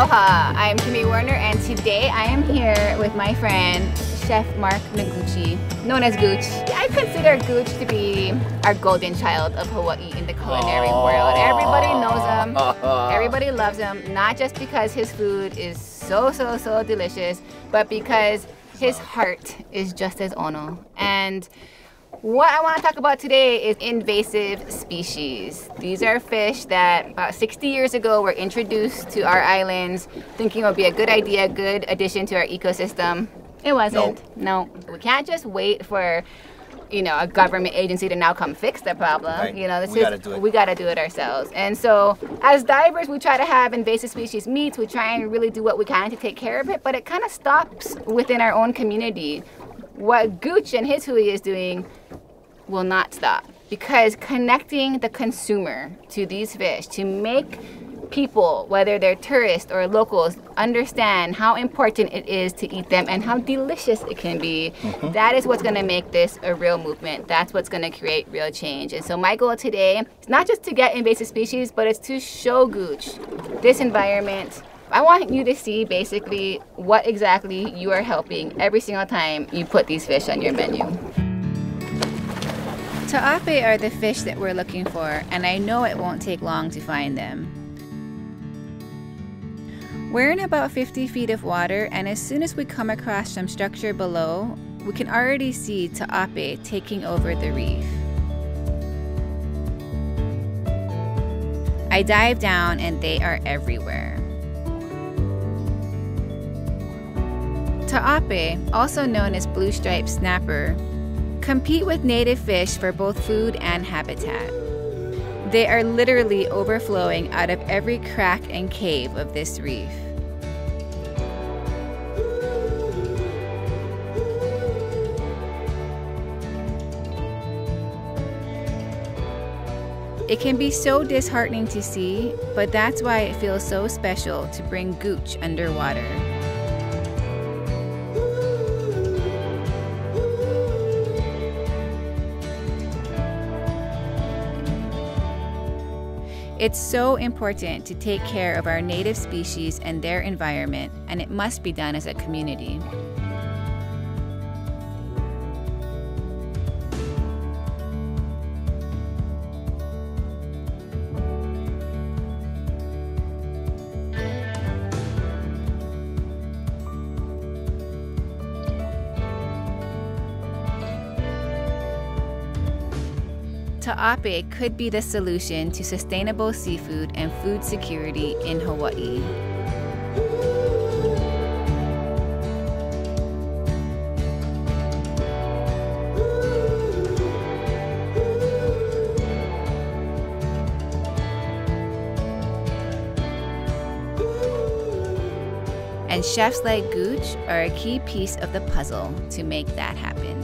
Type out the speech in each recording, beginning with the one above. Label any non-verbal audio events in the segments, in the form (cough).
Aloha, I'm Kimi Werner and today I am here with my friend Chef Mark Noguchi, known as Gooch. I consider Gooch to be our golden child of Hawaii in the culinary world. Everybody knows him, (laughs) everybody loves him, not just because his food is so, so, so delicious, but because his heart is just as ono. And what I want to talk about today is invasive species. These are fish that about 60 years ago were introduced to our islands thinking it would be a good idea, good addition to our ecosystem. It wasn't. Nope. No. We can't just wait for you know, a government agency to now come fix the problem. Right. You know, this we is gotta we got to do it ourselves. And so, as divers, we try to have invasive species meets. We try and really do what we can to take care of it, but it kind of stops within our own community. What Gooch and his hui is doing will not stop because connecting the consumer to these fish to make people, whether they're tourists or locals, understand how important it is to eat them and how delicious it can be. Mm-hmm. That is what's going to make this a real movement. That's what's going to create real change. And so my goal today is not just to get invasive species, but it's to show Gooch this environment. I want you to see basically what exactly you are helping every single time you put these fish on your menu. Ta'ape are the fish that we're looking for, and I know it won't take long to find them. We're in about 50 feet of water, and as soon as we come across some structure below, we can already see Ta'ape taking over the reef. I dive down, and they are everywhere. Ta'ape, also known as blue striped snapper, compete with native fish for both food and habitat. They are literally overflowing out of every crack and cave of this reef. It can be so disheartening to see, but that's why it feels so special to bring Gooch underwater. It's so important to take care of our native species and their environment, and it must be done as a community. Ta'ape could be the solution to sustainable seafood and food security in Hawaii. And chefs like Gooch are a key piece of the puzzle to make that happen.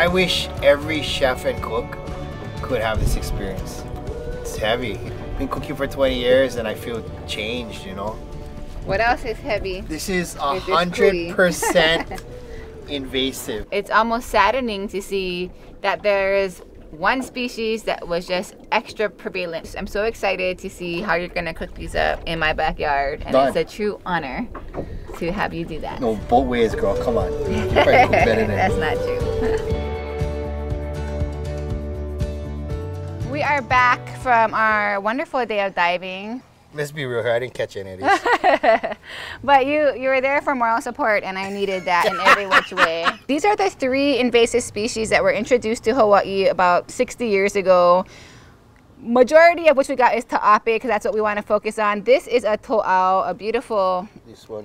I wish every chef and cook could have this experience. It's heavy. I've been cooking for 20 years and I feel changed, you know. What else is heavy? This is a hundred percent (laughs) invasive. It's almost saddening to see that there is one species that was just extra prevalent. I'm so excited to see how you're gonna cook these up in my backyard, and Done. it's a true honor to have you do that. No, both ways, girl. Come on. (laughs) That's not true. (laughs) We are back from our wonderful day of diving. Let's be real here, I didn't catch any of these. (laughs) but you you were there for moral support and I needed that in every which (laughs) way. These are the three invasive species that were introduced to Hawaii about 60 years ago. Majority of which we got is ta'ape because that's what we want to focus on. This is a to'au, a beautiful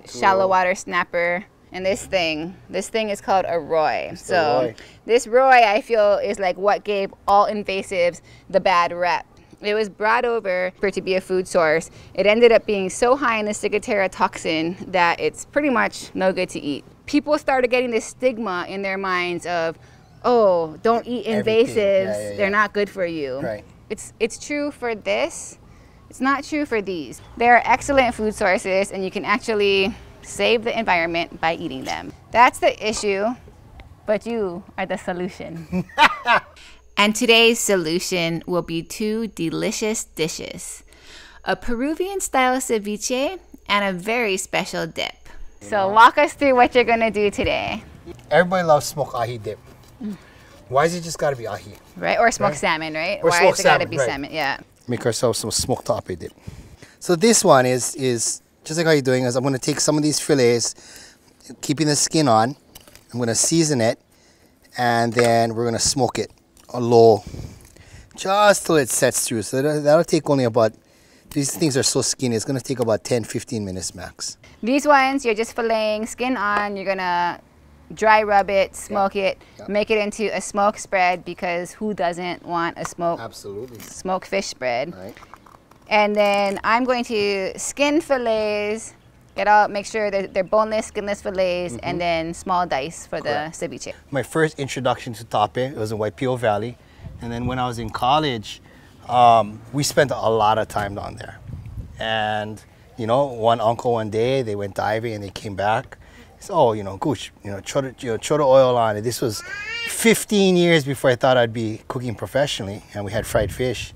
shallow water snapper. And this thing, this thing is called a roi. It's so roi. this roi, I feel, is like what gave all invasives the bad rep. It was brought over for to be a food source. It ended up being so high in the ciguatera toxin that it's pretty much no good to eat. People started getting this stigma in their minds of, oh, don't eat invasives. Yeah, yeah, yeah. They're not good for you. Right. It's it's true for this. It's not true for these. They are excellent food sources, and you can actually save the environment by eating them. That's the issue, but you are the solution. (laughs) and today's solution will be two delicious dishes a Peruvian style ceviche and a very special dip. So, walk us through what you're gonna do today, Everybody loves smoked ahi dip. Why is it just gotta be ahi? right? Or smoked Right. salmon, right? Or Why smoked is it gotta be right. salmon? Yeah. Make ourselves some smoked ahi dip. So this one is is just like how you're doing is I'm gonna take some of these fillets, keeping the skin on. I'm gonna season it, and then we're gonna smoke it a low, just till it sets through. So that'll, that'll take only about. These things are so skinny. It's gonna take about 10, 15 minutes max. These ones, you're just filleting, skin on. You're gonna dry rub it, smoke it, Yeah. make it into a smoke spread because who doesn't want a smoke Absolutely. smoked fish spread? Right. And then I'm going to skin fillets, get out, make sure that they're boneless, skinless fillets, and then small dice for the Correct. ceviche. my first introduction to ta'ape it was in Waipio Valley, and then when I was in college, um, we spent a lot of time down there. And you know, one uncle one day they went diving and they came back. Said, "Oh, you know, gooch, you know, chota, you know, chota oil on it." This was 15 years before I thought I'd be cooking professionally, and we had fried fish,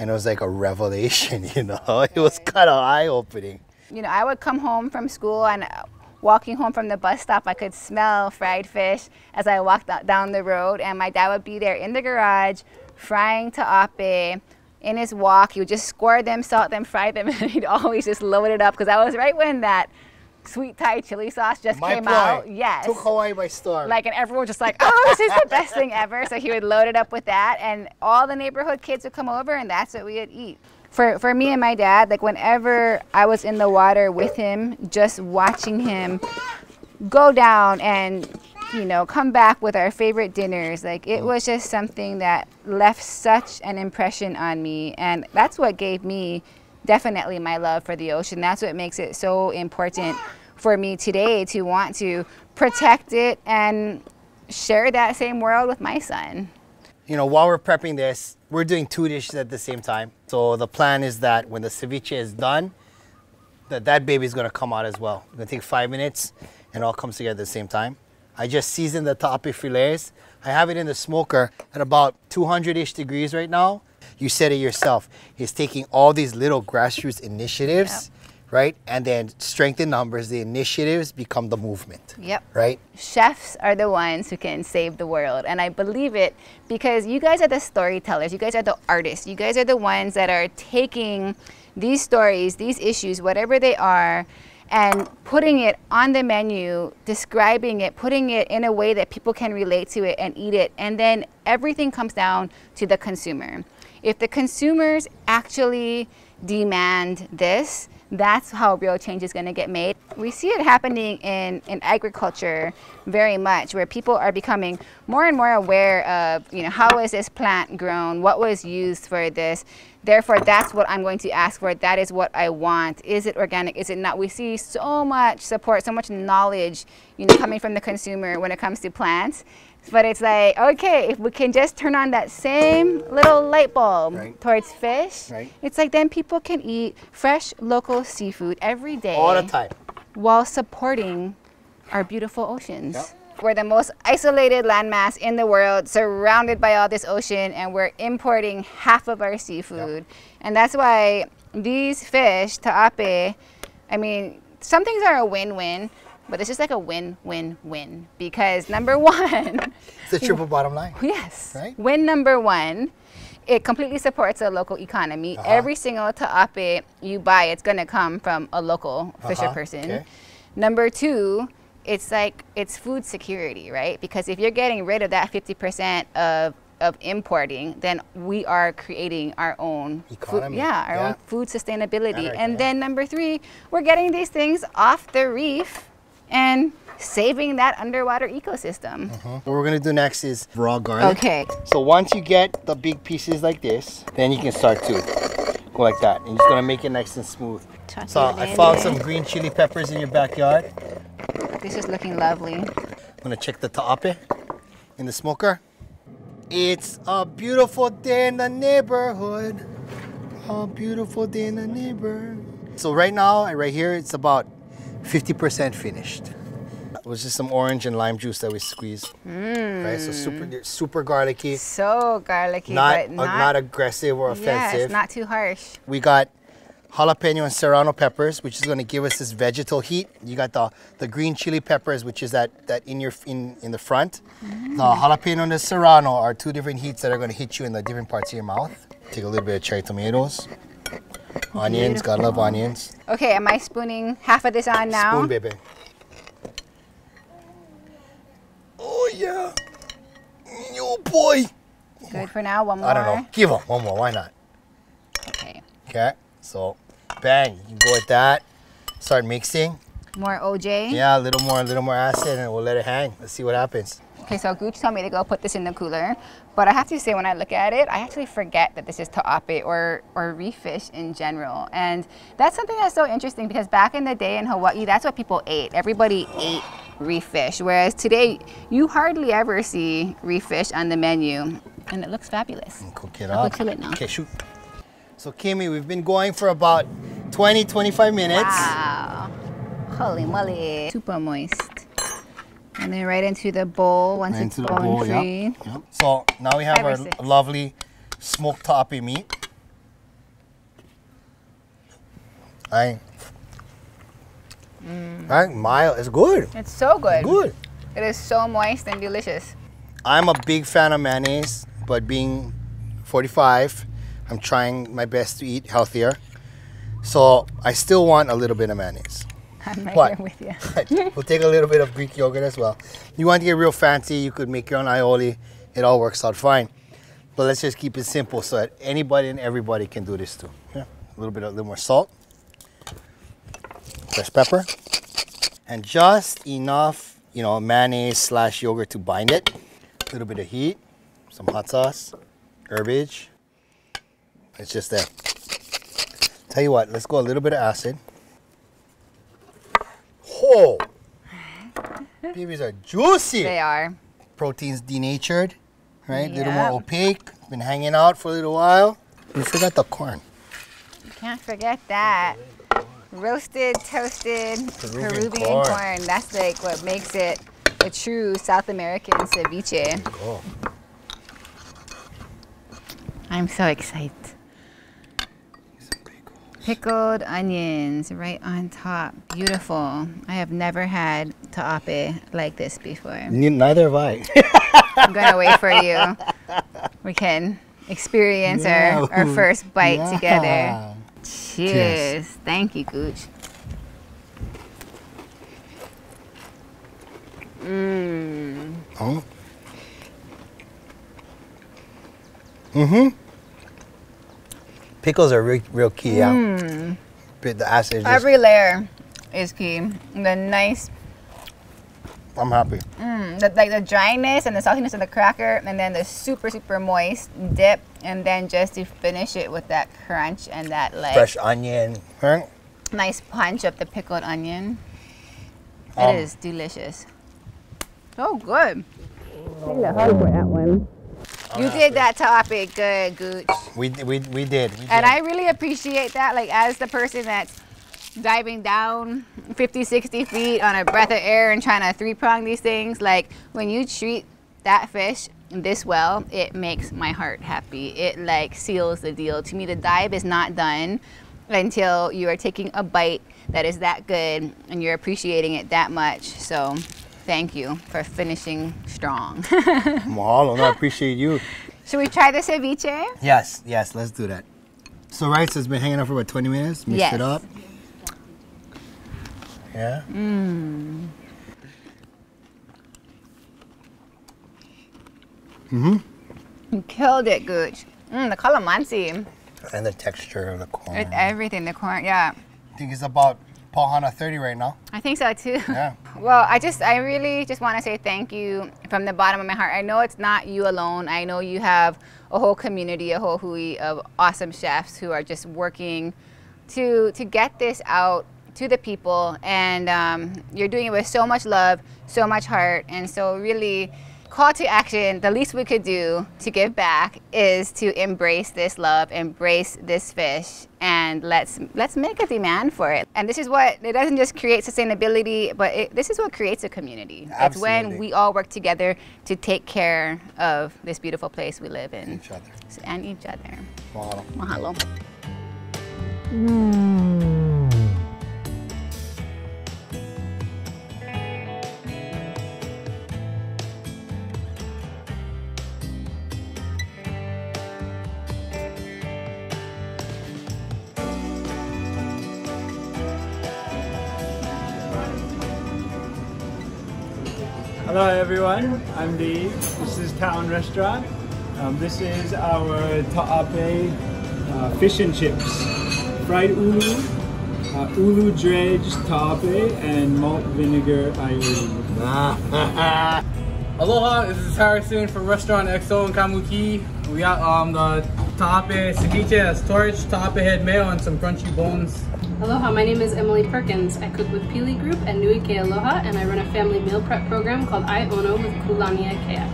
and it was like a revelation. (laughs) You know, it was kind of eye opening. you know, I would come home from school and uh, walking home from the bus stop, I could smell fried fish as I walked down the road. And my dad would be there in the garage frying ta'ape. In his wok, he would just score them, salt them, fry them, (laughs) and he'd always just load it up because that was right when that sweet Thai chili sauce just My came boy out. Yes. took Hawaii by storm. Like, and everyone was just like, oh, this is the best thing ever. So he would load it up with that, and all the neighborhood kids would come over, and that's what we would eat. For, for me and my dad, like, whenever I was in the water with him, just watching him go down and, you know, come back with our favorite dinners, like, it was just something that left such an impression on me. And that's what gave me definitely my love for the ocean. That's what makes it so important for me today to want to protect it and share that same world with my son. you know, while we're prepping this, we're doing two dishes at the same time. So the plan is that when the ceviche is done, that that baby is gonna come out as well. It's gonna take five minutes, and it all comes together at the same time. I just seasoned the ta'ape fillets. I have it in the smoker at about 200-ish degrees right now. You said it yourself. It's taking all these little grassroots initiatives, right, and then strength in numbers. The initiatives become the movement, Yep. right? chefs are the ones who can save the world. And I believe it because you guys are the storytellers, you guys are the artists, you guys are the ones that are taking these stories, these issues, whatever they are, and putting it on the menu, describing it, putting it in a way that people can relate to it and eat it. And then everything comes down to the consumer. If the consumers actually demand this, that's how real change is going to get made. We see it happening in, in agriculture very much, where people are becoming more and more aware of, you know, how is this plant grown? What was used for this? Therefore, that's what I'm going to ask for. That is what I want. Is it organic? Is it not? We see so much support, so much knowledge, you know, coming from the consumer when it comes to plants. But it's like, okay, if we can just turn on that same little light bulb Right. towards fish, Right. it's like then people can eat fresh local seafood every day All the time. while supporting our beautiful oceans. Yep. We're the most isolated landmass in the world, surrounded by all this ocean, and we're importing half of our seafood. And that's why these fish, ta'ape, I mean, some things are a win-win, but it's just like a win-win-win because number (laughs) one, It's the triple bottom line. Yes. Right? Win number one, it completely supports a local economy. Uh-huh. Every single ta'ape you buy, it's gonna come from a local fisher Uh-huh, person. okay. Number two, it's like it's food security, right? Because if you're getting rid of that 50% of of importing, then we are creating our own food, Economy, yeah, our yeah. own food sustainability. right and there. then number three, we're getting these things off the reef and saving that underwater ecosystem. Uh-huh. What we're gonna do next is raw garlic. Okay. So once you get the big pieces like this, then you can start to go like that. And you're just gonna make it nice and smooth. So I found some green chili peppers in your backyard. This is looking lovely. I'm gonna check the ta'ape eh? in the smoker. It's a beautiful day in the neighborhood. A beautiful day in the neighborhood. So right now, right here, it's about 50% finished. It was just some orange and lime juice that we squeezed. Right, so super, super garlicky, So garlicky, not, but uh, not, not aggressive or offensive. Yes, not too harsh. We got jalapeno and serrano peppers, which is going to give us this vegetal heat. You got the, the green chili peppers, which is that, that in your in, in the front. The jalapeno and the serrano are two different heats that are going to hit you in the different parts of your mouth. Take a little bit of cherry tomatoes, onions. Gotta love onions. Okay, am I spooning half of this on now? Spoon, baby. Oh yeah, you boy. Good for now. One more. I don't know. Give him one more. Why not? Okay. Okay. So, bang. You go with that. Start mixing. More OJ. Yeah, a little more, a little more acid, and we'll let it hang. Let's see what happens. Okay, so Gooch told me to go put this in the cooler, but I have to say when I look at it, I actually forget that this is ta'ape or or reef fish in general, and that's something that's so interesting because back in the day in Hawaii, that's what people ate. Everybody ate reef fish, whereas today you hardly ever see reef fish on the menu, and it looks fabulous. Mm, cook it I'll up. to it now. Okay, shoot. So, Kimi, we've been going for about 20, 25 minutes. Wow, holy moly, super moist. And then right into the bowl once Right it's into the bone bowl, free. Yep. So now we have Five our lovely smoked ta'ape meat. I, Mm. I, mild. It's good. It's so good. Good. It is so moist and delicious. I'm a big fan of mayonnaise, but being 45, I'm trying my best to eat healthier. So I still want a little bit of mayonnaise. (laughs) I'm right What? here with you. (laughs) we'll take a little bit of Greek yogurt as well. You want to get real fancy, you could make your own aioli. It all works out fine. But let's just keep it simple so that anybody and everybody can do this too. Yeah, a little bit, of, a little more salt, fresh pepper, and just enough, you know, mayonnaise slash yogurt to bind it. A little bit of heat, some hot sauce, herbage. It's just there. Tell you what, let's go a little bit of acid. Oh, babies are juicy. They are. Proteins denatured, right? A little more opaque. Been hanging out for a little while. We forgot the corn. You can't forget that. Roasted, toasted Peruvian Peruvian, corn. corn. That's like what makes it a true South American ceviche. I'm so excited. Pickled onions right on top. Beautiful. I have never had ta'ape like this before. neither have I. (laughs) I'm gonna wait for you. We can experience Yeah. our, our first bite together. Yeah. Cheers. Thank you, Gooch. Mmm. Oh. Mm-hmm. Pickles are real, real key, yeah. Bit the acid. Just, Mm. Every layer is key. The nice, I'm happy. mm, the, like the dryness and the saltiness of the cracker, and then the super, super moist dip, and then just to finish it with that crunch and that like Fresh onion. Right? nice punch of the pickled onion. It Um, is delicious. So good. Take the hard for that one. You oh, did that topic good, Gooch. We, we, we did. We And did. I really appreciate that. Like, as the person that's diving down 50, 60 feet on a breath of air and trying to three prong these things, like, when you treat that fish this well, it makes my heart happy. It, like, seals the deal. To me, the dive is not done until you are taking a bite that is that good and you're appreciating it that much. So, thank you for finishing strong. (laughs) Mahalo. No, I appreciate you. (laughs) Should we try the ceviche? Yes, yes, let's do that. So rice has been hanging out for about 20 minutes. Mix Yes. it up. Yeah. Mmm. Mm-hmm. You killed it, Gooch. Mm, the calamansi. And the texture of the corn. It's everything, the corn, yeah. I think it's about pau hana 30 right now. I think so too. Yeah. (laughs) Well, I just, I really just want to say thank you from the bottom of my heart. I know it's not you alone. I know you have a whole community, a whole hui of awesome chefs who are just working to to get this out to the people, and um, you're doing it with so much love, so much heart, and so really, call to action, the least we could do to give back is to embrace this love, embrace this fish, and let's let's make a demand for it. And this is what it doesn't just create sustainability, but it, this is what creates a community. Absolutely. It's when we all work together to take care of this beautiful place we live in. Each other. And each other. Mahalo. Mahalo. Hmm. Hello everyone, I'm Dave. This is Town Restaurant. Um, this is our ta'ape uh, fish and chips. Fried ulu, uh, ulu dredge ta'ape, and malt vinegar aioli. (laughs) Aloha, this is Harrison from Restaurant XO in Kaimuki. We got um, the ta'ape ceviche that's torched, ta'ape head mayo, and some crunchy bones. Aloha, my name is Emily Perkins. I cook with Pili Group and Nui Ke Aloha, and I run a family meal prep program called I Ono with Kulani Kea.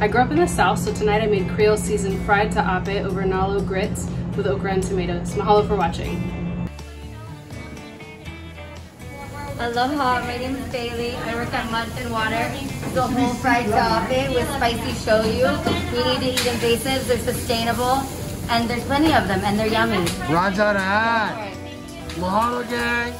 I grew up in the South, so tonight I made Creole seasoned fried ta'ape over nalo grits with okra and tomatoes. Mahalo for watching. Aloha, my name is Bailey. I work at Mud Hen Water. The whole fried ta'ape with spicy shoyu. We need to eat invasives. They're sustainable, and there's plenty of them, and they're yummy. Rajarat. Mahalo, gang.